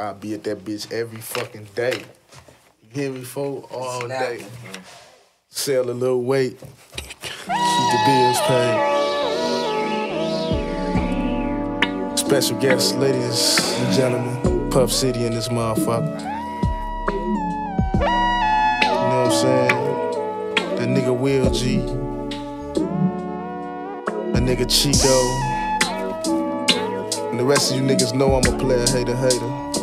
I'll be at that bitch every fucking day. You hear me, folk? All day. Sell a little weight. Keep the bills paid. Special guests, ladies and gentlemen. Puff City in this motherfucker. You know what I'm saying? That nigga Will G. That nigga Chico. And the rest of you niggas know I'm a player, hater, hater.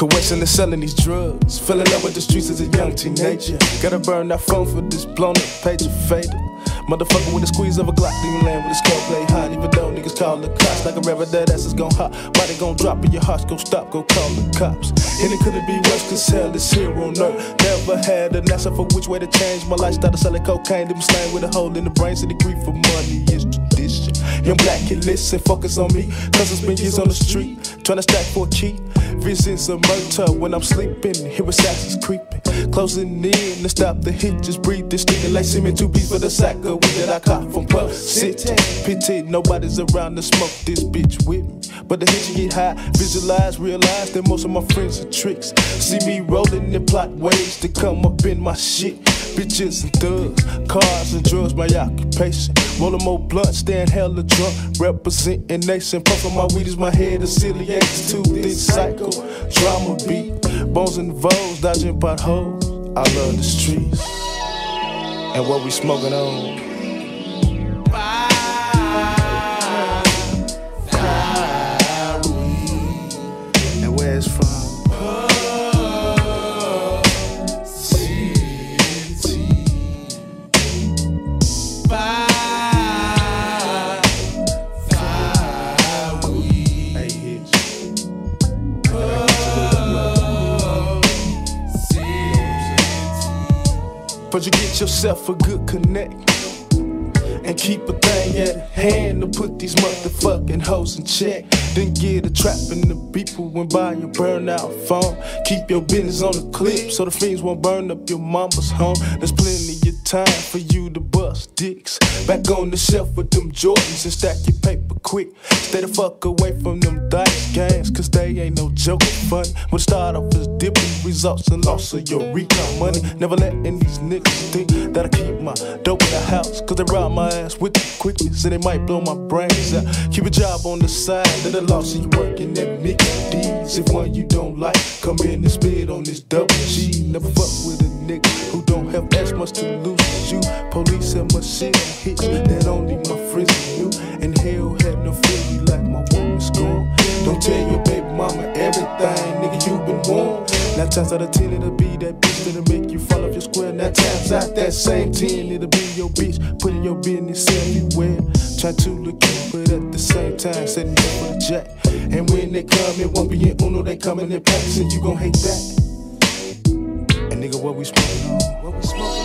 Coercing and selling these drugs. Fell in love with the streets as a young teenager. Gotta burn that phone for this blown up page of fader. Motherfucker with the squeeze of a Glock, leaving land with a skull play hot. Even though niggas call the cops like a river, that ass is gon' hot. Body gon' drop and your heart's gon' stop, go call the cops. And it couldn't be worse, cause hell is here on earth. Never had an answer for which way to change my life. lifestyle. Selling cocaine, them slang with a hole in the brain, so the grief for money is tradition. Young black kid, listen, focus on me. Cause it's been years on the street, trying to stack for key. Visions of murder when I'm sleeping. Hear assassins creeping, closing in to stop the hit. Just breathe this nigga like cement two beats for the sack of weed that I caught from Puff City. Pity, nobody's around to smoke this bitch with me. But the hit get high, visualize, realize that most of my friends are tricks. See me rolling in plot ways to come up in my shit. Bitches and thugs, cars and drugs, my occupation. Rolling more blunt, staying hella drunk, representing nation. Puffin' my weed is my head, a silly attitude, this cycle. Drama beat, bones and vows, dodging potholes. I love the streets and what we smoking on. But you get yourself a good connect. And keep a thing at hand to put these motherfucking hoes in check. Then get a trap in the people when buy your burnout phone. Keep your business on the clip so the fiends won't burn up your mama's home. There's plenty of time for you to bust dicks. Back on the shelf with them Jordans and stack your paper quick. Stay the fuck away from them dice games, cause they ain't no joke fun. When start off as dipping results and loss of your recon money. Never letting these niggas think that I keep my dope in the house, cause they rob my ass with the quickness and they might blow my brains out. Keep a job on the side, loss of you working at Mickey D's. If one you don't like, come in and spit on this double G. Never fuck with a nigga who don't have as much to lose as you. Police and my shit hits that only my friends knew. And hell had no feeling like my woman's gone. Don't tell your baby mama everything, nigga. Nine times out of ten, it'll be that bitch that'll make you fall off your square. Nine times out that same ten, it'll be your bitch putting your business everywhere. Try to look cute, but at the same time, setting up for the jack. And when they come, it won't be in Uno, they coming in packs, and you gon' hate that. And nigga, what we smoking on? What we smoking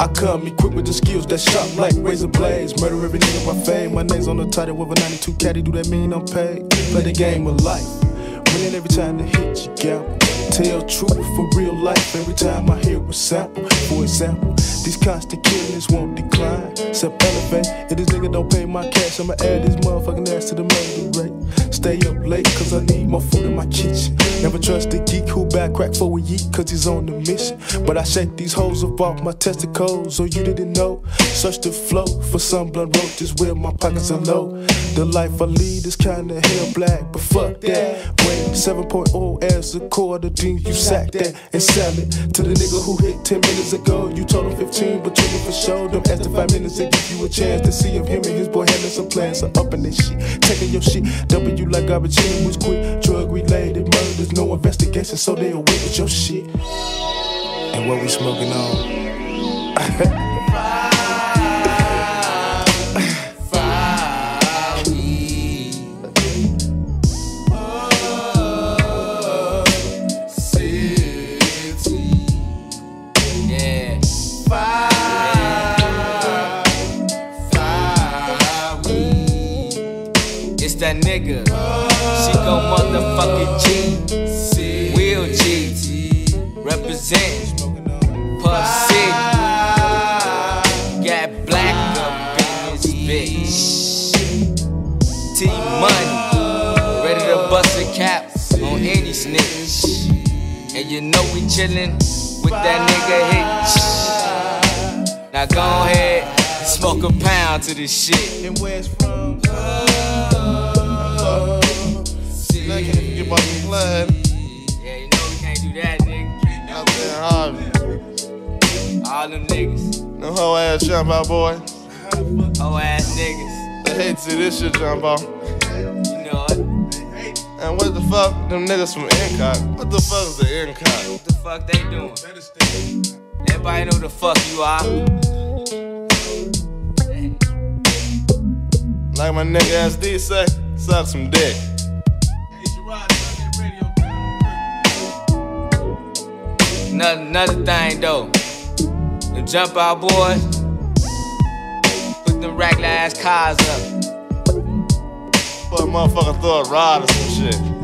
I come equipped with the skills that sharp like razor blades. Murder every nigga by fame. My name's on the title with a 92 caddy. Do that mean I'm paid? Play the game of life. Winning every time the hit you gamble. Tell truth for real life every time I hear a sample. For example, these constant killings won't decline. Except elevate. If this nigga don't pay my cash, I'ma add this motherfucking ass to the murder rate. Stay up late cause I need more food in my kitchen. Never trust a geek who back crack for a yeet cause he's on the mission. But I shake these hoes up off my testicles, so you didn't know. Search the flow for some blood roaches where my pockets are low. The life I lead is kinda hell black, but fuck that. Wait, 7.0 as a quarter, then you sack that and sell it to the nigga who hit 10 minutes ago. You told him 15, but you for sure. Them extra 5 minutes to give you a chance to see if him and his boy having some plans. So up in this shit, taking your shit, dumping you like garbage in was quick. Drug related murders, no investigation, so they away with your shit. And what we smoking on? nigga. She go motherfucking G. Will G. Represent Puff C. Got black up in this bitch. T Money. Ready to bust a cap on any snitch. And you know we chillin' with that nigga Hitch. Now go ahead smoke a pound to this shit. And where it's from? All them niggas, Them hoe ass jumbo boy. hoe ass niggas. They hate to see this shit jumbo. You know it. And what the fuck? Them niggas from Incot. What the fuck is the Incot? What the fuck they doing? Everybody know the fuck you are. Like my nigga SD say, suck some dick. Another, another thing though. Jump out boys. Put them regular ass cars up. Fuck motherfucker throw a rod or some shit.